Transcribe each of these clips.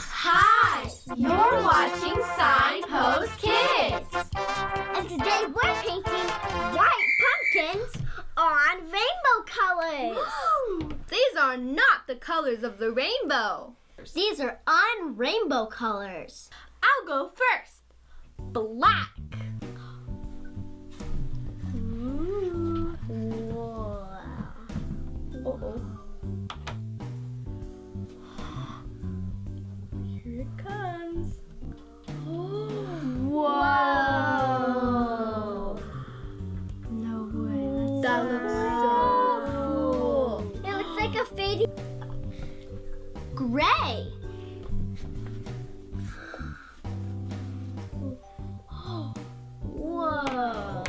Hi, you're watching Signpost Kids. And today we're painting white pumpkins on rainbow colors. These are not the colors of the rainbow. These are on rainbow colors. I'll go first. Black. Whoa. Uh-oh. Here That looks so cool. It looks like a fading gray. Whoa. Whoa.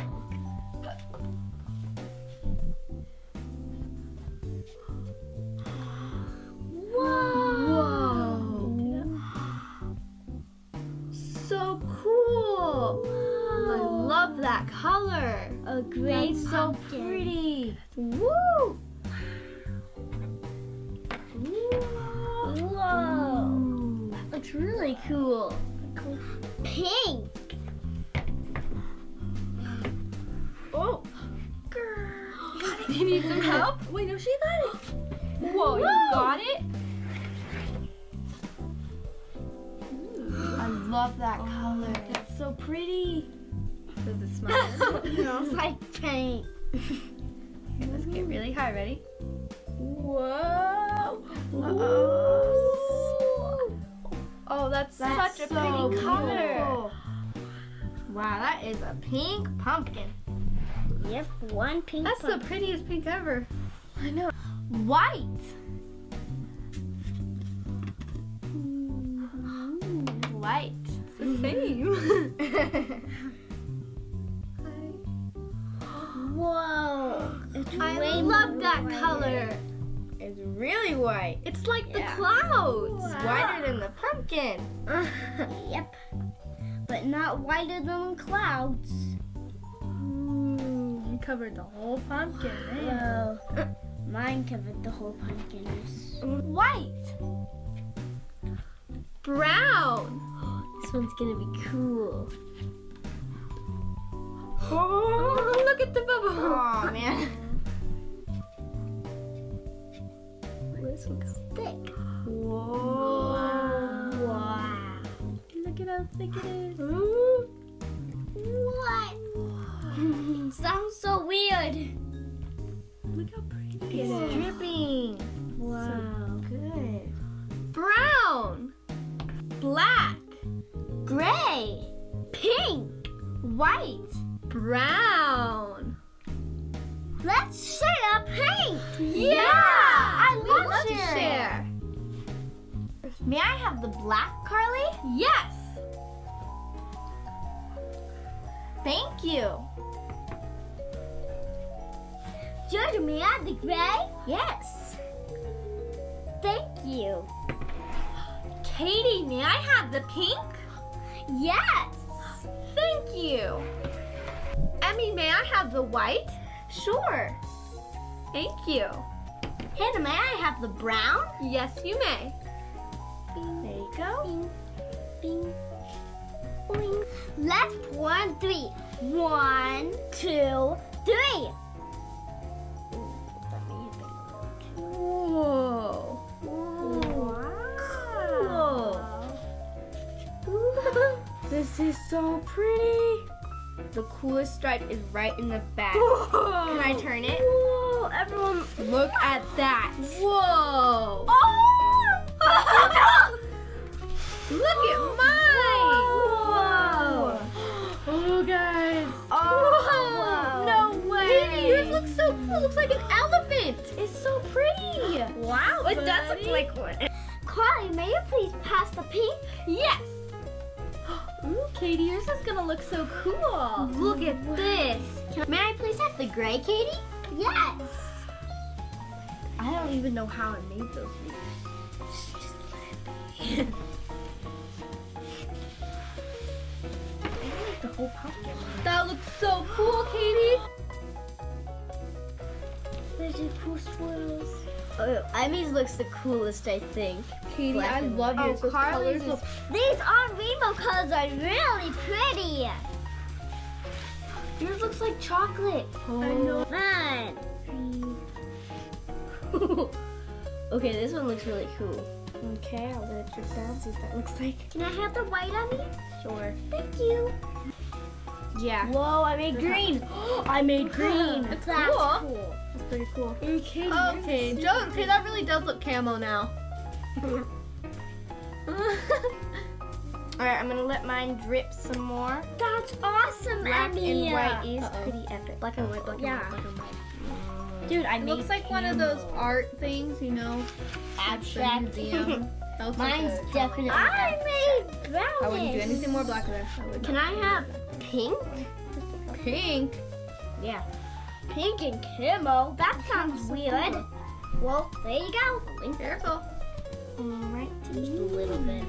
So cool. I love that color. A gray That's so pumpkin. pretty. Woo! Whoa! Looks really cool. Pink. Oh. Girl. You need some help? Wait, no, she got it. Whoa, you got it? I love that oh, color. It's so pretty. Does it smell? smells like paint. Let's get really high. Ready? Whoa! Uh-oh. Oh, that's, That's such a so pretty color. cool. Wow, that is a pink pumpkin. Yep, one pink. That's the prettiest pink ever. I know. White. Mm-hmm. White. It's the same. I way love that color. It's really white. It's like Yeah. the clouds. Wow. Whiter than the pumpkin. yep, but not whiter than clouds. Ooh, you covered the whole pumpkin. Eh? Well, uh, mine covered the whole pumpkin. White. Brown. This one's gonna be cool. Oh, look at the bubble. Oh man. This one's thick. Whoa. Wow. Look at how thick it is. What? Sounds so weird. Look how pretty it It's dripping. Wow. Good. Brown. Black. Gray. Pink. White. Brown. Let's share pink. Yeah! I May I have the black, Carlei? Yes. Thank you. Georgia, may I have the gray? Yes. Thank you. Katie, may I have the pink? Yes. Thank you. Emy, may I have the white? Sure. Thank you. Hannah, may I have the brown? Yes, you may. There you go. Bing, bing, boing. Let's pour three. One, two, three. Whoa. Cool. This is so pretty. The coolest stripe is right in the back. Whoa. Can I turn it? Whoa, everyone. Look at that. Whoa. Oh! Look at mine. Whoa. Oh, guys. Oh, No way. Katie, yours looks so cool. It looks like an elephant. It's so pretty. Wow. It does look like one. Carlei, may you please pass the pink? Yes. Ooh, Katie, yours is gonna look so cool. Look at this. May I please have the gray, Katie? Yes. I don't even know how I made those leaves. the whole pumpkin. That looks so cool, Katie. There's your cool swirls. Oh, Emy's looks the coolest, I think. Katie, black I love white. yours. Oh, colors is- look These on rainbow colors are really pretty. Yours looks like chocolate. Oh. I know. Fun. okay, this one looks really cool. Okay, I'll let it drip down, see what that looks like. Can I have the white on me? Sure. Thank you. Yeah. Whoa, I made green. I made green. That's That's cool. cool. That's pretty cool. Okay. Okay, Joe, okay, that really does look camo now. Alright, I'm gonna let mine drip some more. That's awesome, Black Emy. and white is Uh-oh. pretty epic. Black and white, black and Yeah. white, black and white. Dude, I It made looks like one of those art things, you know, abstract. museum. That looks like Mine's a- definitely. I made brownies. I wouldn't do anything more black with it. I would Can. I have pink? Pink. Yeah. Pink and camo. That sounds weird. Well, there you go. Be careful. Alright. Just a little bit.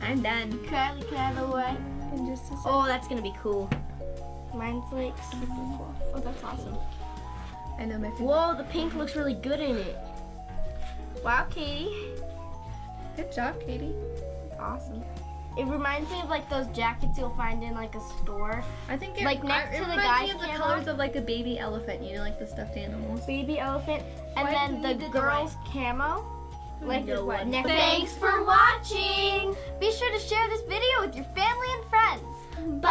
I'm done. Carlei, can I white? In just a second. Oh, that's gonna be cool. Mine's like oh, super cool. Oh, that's awesome. I know my favorite. Whoa, the pink looks really good in it. Wow, Katie. Good job, Katie. Awesome. It reminds me of like those jackets you'll find in like a store. I think it, Like, next it to the reminds guy's me of the camo? colors of like a baby elephant, you know, like the stuffed animals. Baby elephant. And Why then the you do the girl's camo. Like No the one. next Thanks for watching. Be sure to share this video with your family and friends. Bye.